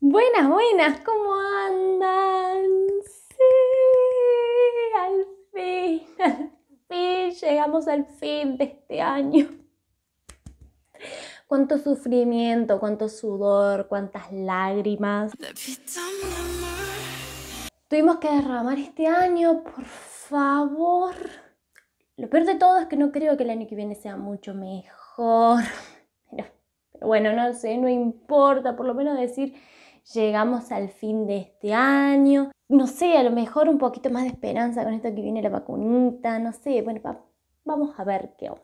Buenas, buenas, ¿cómo andan? Sí, al fin, al fin, llegamos al fin de este año. Cuánto sufrimiento, cuánto sudor, cuántas lágrimas. Tuvimos que derramar este año, por favor. Lo peor de todo es que no creo que el año que viene sea mucho mejor. Pero, pero bueno, no sé, no importa, por lo menos decir, llegamos al fin de este año. No sé, a lo mejor un poquito más de esperanza con esto que viene la vacunita, no sé, bueno, vamos a ver qué onda.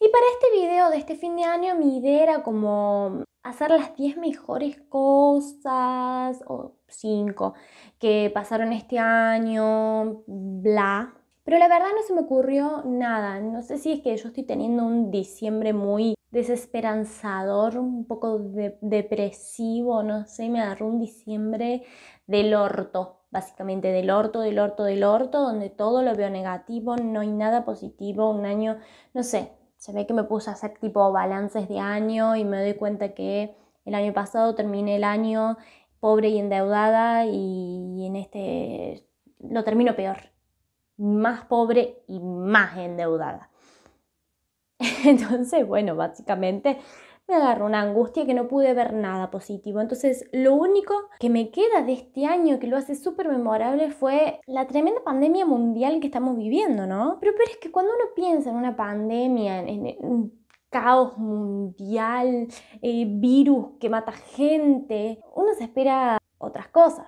Y para este video de este fin de año mi idea era como hacer las 10 mejores cosas, o 5, que pasaron este año, bla. Pero la verdad no se me ocurrió nada. No sé si es que yo estoy teniendo un diciembre muy desesperanzador, un poco depresivo, no sé, me agarró un diciembre del orto, básicamente del orto, del orto, del orto, donde todo lo veo negativo, no hay nada positivo, un año, no sé, se ve que me puse a hacer tipo balances de año y me doy cuenta que el año pasado terminé el año pobre y endeudada y en este lo termino peor, más pobre y más endeudada. Entonces, bueno, básicamente me agarró una angustia que no pude ver nada positivo. Entonces, lo único que me queda de este año que lo hace súper memorable fue la tremenda pandemia mundial que estamos viviendo, ¿no? Pero, pero es que cuando uno piensa en una pandemia, en, un caos mundial, eh, virus que mata gente, uno se espera otras cosas,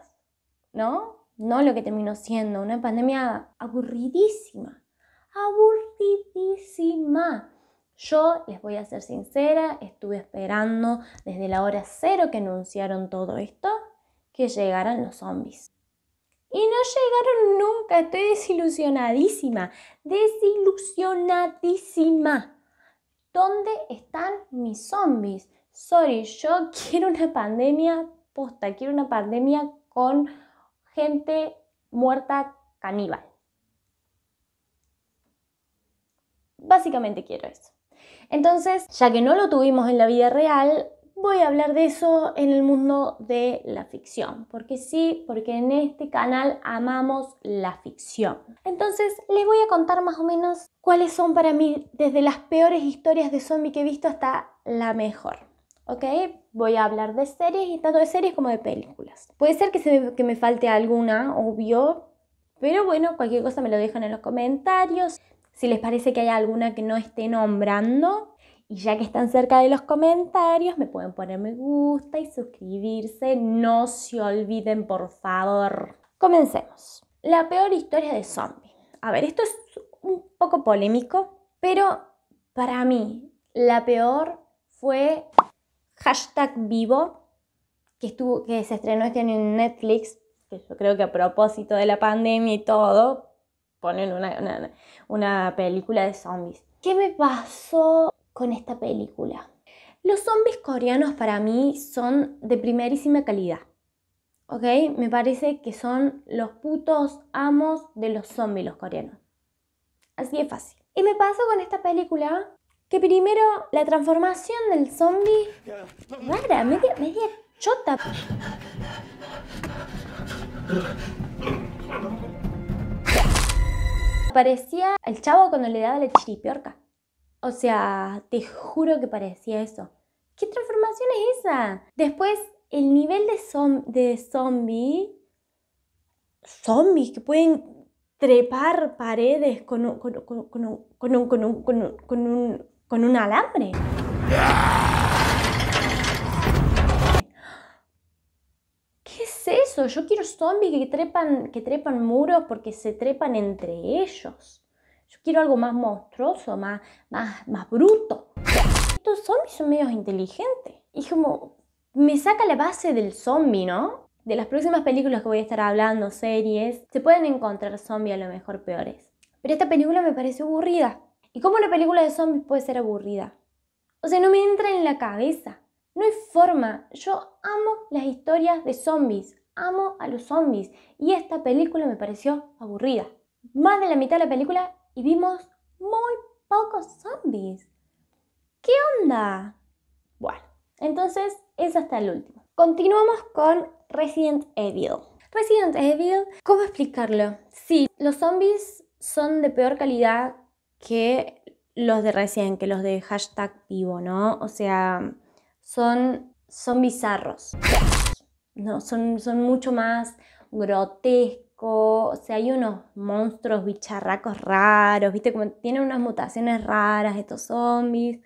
¿no? No lo que terminó siendo una pandemia aburridísima, aburridísima. Yo, les voy a ser sincera, estuve esperando desde la hora cero que anunciaron todo esto, que llegaran los zombies. Y no llegaron nunca, estoy desilusionadísima, desilusionadísima. ¿Dónde están mis zombies? Sorry, yo quiero una pandemia posta, quiero una pandemia con gente muerta caníbal. Básicamente quiero eso. Entonces, ya que no lo tuvimos en la vida real, voy a hablar de eso en el mundo de la ficción. Porque sí, porque en este canal amamos la ficción. Entonces, les voy a contar más o menos cuáles son para mí desde las peores historias de zombie que he visto hasta la mejor. ¿Ok? Voy a hablar de series y tanto de series como de películas. Puede ser que, se que me falte alguna, obvio, pero bueno, cualquier cosa me lo dejan en los comentarios. Si les parece que hay alguna que no esté nombrando, y ya que están cerca de los comentarios, me pueden poner me gusta y suscribirse. No se olviden, por favor. Comencemos. La peor historia de zombie. A ver, esto es un poco polémico, pero para mí la peor fue hashtag vivo, que, estuvo, que se estrenó este año en Netflix, que yo creo que a propósito de la pandemia y todo, ponen una, una, película de zombies. ¿Qué me pasó con esta película? Los zombies coreanos para mí son de primerísima calidad. ¿Ok? Me parece que son los putos amos de los zombies los coreanos. Así de fácil. Y me pasó con esta película que primero la transformación del zombie... Rara, media, media chota parecía el chavo cuando le daba la chiripiorca. O sea, te juro que parecía eso. ¿Qué transformación es esa? Después, el nivel de, de zombie. Zombies que pueden trepar paredes con un, con, con, un, con un alambre. Eso, yo quiero zombies que trepan, que trepan muros porque se trepan entre ellos. Yo quiero algo más monstruoso, más, más, más bruto. Estos zombies son medios inteligentes. Y como me saca la base del zombie, ¿no? De las próximas películas que voy a estar hablando, series, se pueden encontrar zombies a lo mejor peores. Pero esta película me parece aburrida. ¿Y cómo una película de zombies puede ser aburrida? O sea, no me entra en la cabeza. No hay forma. Yo amo las historias de zombies amo a los zombies y esta película me pareció aburrida. Más de la mitad de la película y vimos muy pocos zombies. ¿Qué onda? Bueno, entonces es hasta el último. continuamos con Resident Evil. Resident Evil, ¿cómo explicarlo? Sí, los zombies son de peor calidad que los de Resident, que los de hashtag vivo, ¿no? O sea, son, son bizarros. No, son, son mucho más grotescos. O sea, hay unos monstruos bicharracos raros, ¿viste? Como tienen unas mutaciones raras estos zombies.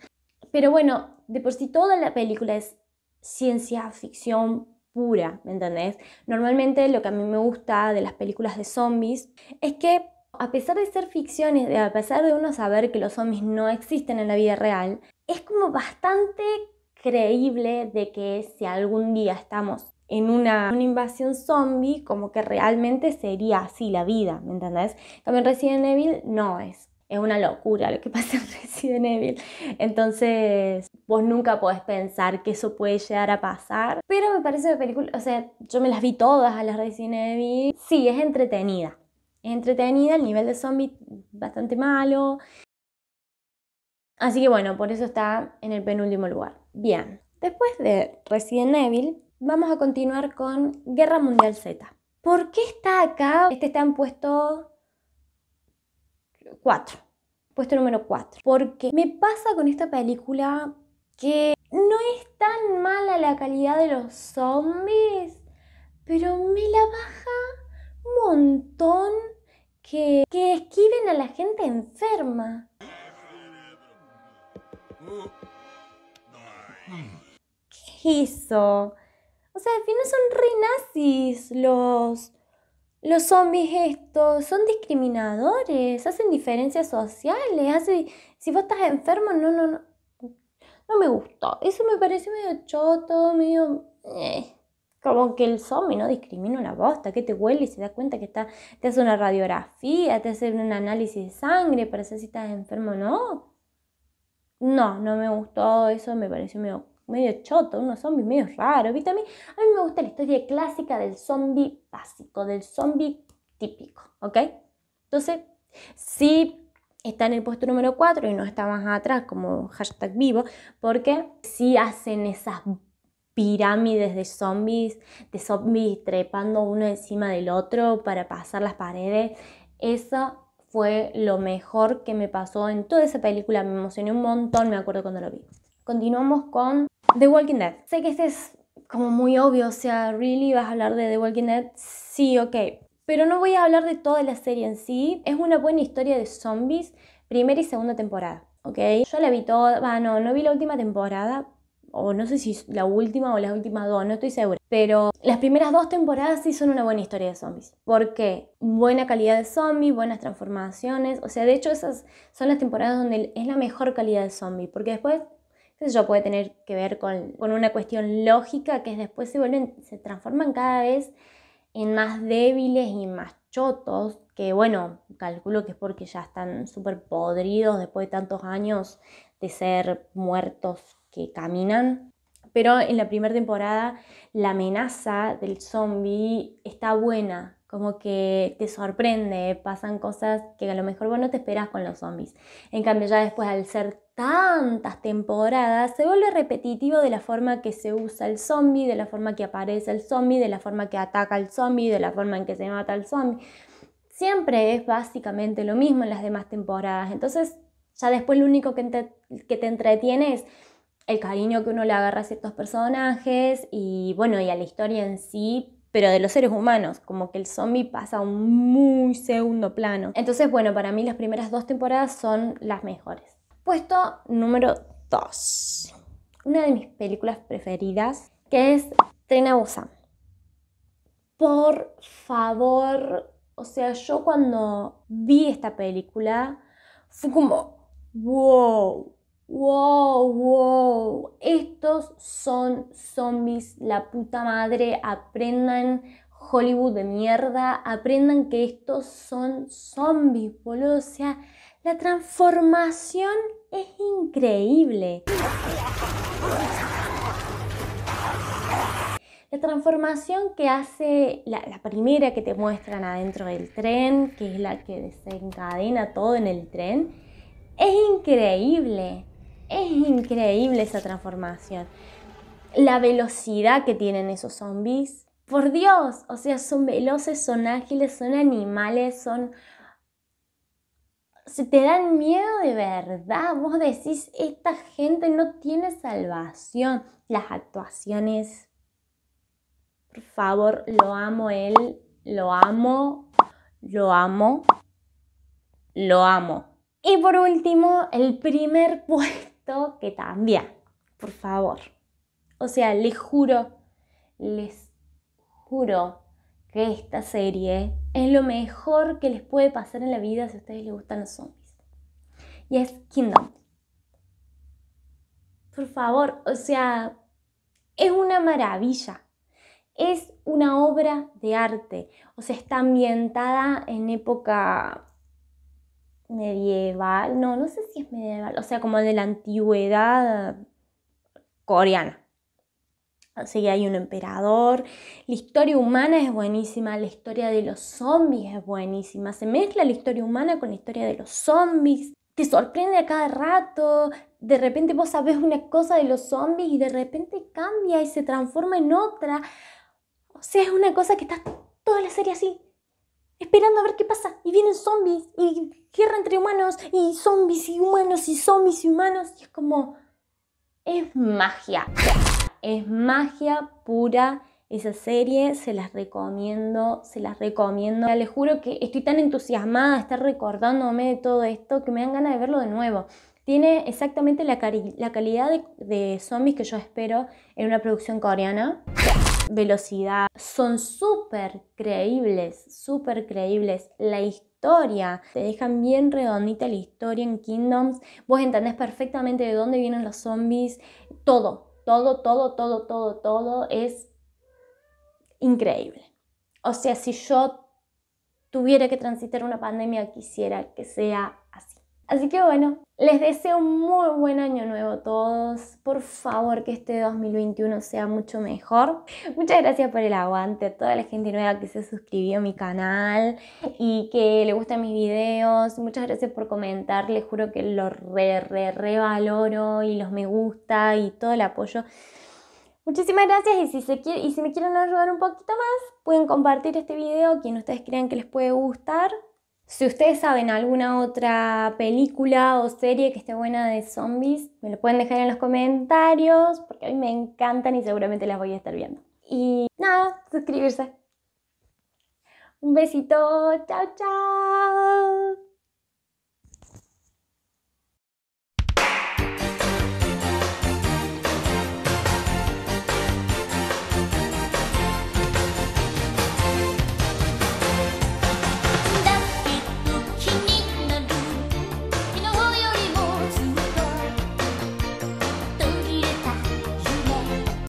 Pero bueno, de por sí toda la película es ciencia ficción pura, ¿me entendés? Normalmente lo que a mí me gusta de las películas de zombies es que a pesar de ser ficciones, a pesar de uno saber que los zombies no existen en la vida real, es como bastante creíble de que si algún día estamos en una, invasión zombie, como que realmente sería así la vida, ¿me entendés? También Resident Evil no es. Es una locura lo que pasa en Resident Evil. Entonces, vos nunca podés pensar que eso puede llegar a pasar. Pero me parece una película, o sea, yo me las vi todas a las Resident Evil. Sí, es entretenida. Es entretenida, el nivel de zombie bastante malo. Así que bueno, por eso está en el penúltimo lugar. Bien, después de Resident Evil, vamos a continuar con Guerra Mundial Z. ¿Por qué está acá? Este está en puesto 4. Puesto número 4. Porque me pasa con esta película que no es tan mala la calidad de los zombies, pero me la baja un montón que, que esquiven a la gente enferma. ¿Qué hizo? O sea, al final son re nazis los, los zombies estos. Son discriminadores, hacen diferencias sociales. Hace, si vos estás enfermo, no, no, no. No me gustó. Eso me parece medio choto, medio... Eh, como que el zombie no discrimina una bosta, que te huele y se da cuenta que está, te hace una radiografía, te hace un análisis de sangre para saber si estás enfermo o no. No, no me gustó, eso me pareció medio medio choto, unos zombies medio raros, ¿viste? A mí, a mí me gusta la historia clásica del zombie básico, del zombie típico, ¿ok? Entonces, sí está en el puesto número 4 y no está más atrás como hashtag vivo, porque sí hacen esas pirámides de zombies, de zombies trepando uno encima del otro para pasar las paredes. Eso fue lo mejor que me pasó en toda esa película, me emocioné un montón, me acuerdo cuando lo vi. Continuamos con The Walking Dead. Sé que este es como muy obvio, o sea, ¿really vas a hablar de The Walking Dead? Sí, ok. Pero no voy a hablar de toda la serie en sí. Es una buena historia de zombies, primera y segunda temporada, ¿ok? Yo la vi toda, ah, no, vi la última temporada, o no sé si la última o las últimas dos, no estoy segura. Pero las primeras dos temporadas sí son una buena historia de zombies. ¿Por qué? Buena calidad de zombies, buenas transformaciones. O sea, de hecho esas son las temporadas donde es la mejor calidad de zombie. Porque después eso puede tener que ver con, una cuestión lógica que después se vuelven, se transforman cada vez en más débiles y más chotos, que bueno, calculo que es porque ya están súper podridos después de tantos años de ser muertos que caminan. Pero en la primera temporada la amenaza del zombie está buena, como que te sorprende, pasan cosas que a lo mejor vos no te esperas con los zombies. En cambio ya después al ser tantas temporadas se vuelve repetitivo de la forma que se usa el zombie, de la forma que aparece el zombie, de la forma que ataca el zombie, de la forma en que se mata el zombie. Siempre es básicamente lo mismo en las demás temporadas. Entonces ya después lo único que te, que te entretiene es el cariño que uno le agarra a ciertos personajes y bueno, y a la historia en sí, pero de los seres humanos, como que el zombie pasa a un muy segundo plano. Entonces, bueno, para mí las primeras dos temporadas son las mejores. Puesto número 2. Una de mis películas preferidas, que es Tren Por favor, o sea, yo cuando vi esta película, fue como, wow, wow, wow, son zombies, la puta madre, aprendan Hollywood de mierda, aprendan que estos son zombies, boludo, o sea, la transformación es increíble. La transformación que hace la, primera que te muestran adentro del tren, que es la que desencadena todo en el tren, es increíble. Es increíble esa transformación. la velocidad que tienen esos zombies. Por Dios, o sea, son veloces, son ágiles, son animales, son... Se te dan miedo de verdad. Vos decís, esta gente no tiene salvación. Las actuaciones, por favor, lo amo él, lo amo, lo amo, lo amo. Y por último, el primer puesto que también, por favor. O sea, les juro, les juro que esta serie es lo mejor que les puede pasar en la vida si a ustedes les gustan los zombies. Y es Kingdom. Por favor, o sea, es una maravilla. Es una obra de arte. O sea, está ambientada en época medieval. No, no sé si es medieval. O sea, como de la antigüedad coreana. Así que hay un emperador. La historia humana es buenísima, la historia de los zombies es buenísima. Se mezcla la historia humana con la historia de los zombies. Te sorprende a cada rato. De repente vos sabés una cosa de los zombies y de repente cambia y se transforma en otra. O sea, es una cosa que está toda la serie así, esperando a ver qué pasa. Y vienen zombies y guerra entre humanos y zombies y humanos y zombies y humanos. Y es como... Es magia es magia pura esa serie, se las recomiendo, se las recomiendo. Les juro que estoy tan entusiasmada de estar recordándome de todo esto que me dan ganas de verlo de nuevo. Tiene exactamente la, calidad de, de zombies que yo espero en una producción coreana. Velocidad. Son súper creíbles, súper creíbles. La historia, te dejan bien redondita la historia en Kingdoms. Vos entendés perfectamente de dónde vienen los zombies. Todo, todo, todo, todo, todo, todo es increíble. O sea, si yo tuviera que transitar una pandemia, quisiera que sea. Así que bueno, les deseo un muy buen año nuevo a todos. Por favor, que este 2021 sea mucho mejor. Muchas gracias por el aguante a toda la gente nueva que se suscribió a mi canal y que le gustan mis videos. Muchas gracias por comentar. Les juro que lo re, re, re valoro y los me gusta y todo el apoyo. Muchísimas gracias y si, se quiere, y si me quieren ayudar un poquito más, pueden compartir este video quien ustedes crean que les puede gustar. Si ustedes saben alguna otra película o serie que esté buena de zombies, me lo pueden dejar en los comentarios porque a mí me encantan y seguramente las voy a estar viendo. Y nada, suscribirse. Un besito, chao, chao.